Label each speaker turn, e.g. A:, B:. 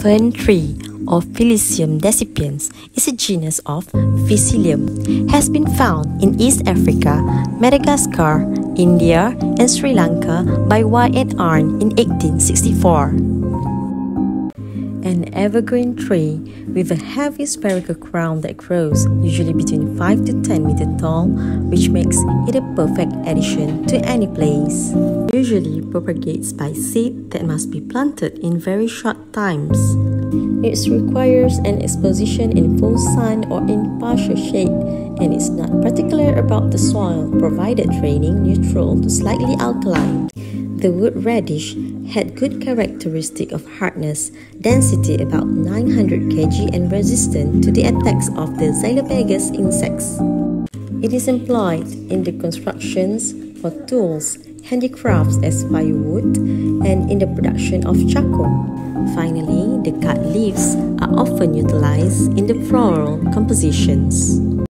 A: Fern tree or Filicium decipiens is a genus of Filicium. Has been found in East Africa, Madagascar, India, and Sri Lanka by Wight and Arnott in 1864 an evergreen tree with a heavy spherical crown that grows usually between 5 to 10 meter tall, which makes it a perfect addition to any place. Usually propagates by seed that must be planted in very short times. It requires an exposition in full sun or in partial shade and is not particular about the soil provided draining neutral to slightly alkaline. The wood radish had good characteristic of hardness, density about 900 kg and resistant to the attacks of the Xylophagus insects. It is employed in the constructions for tools, handicrafts as firewood, and in the production of charcoal. Finally, the cut leaves are often utilized in the floral compositions.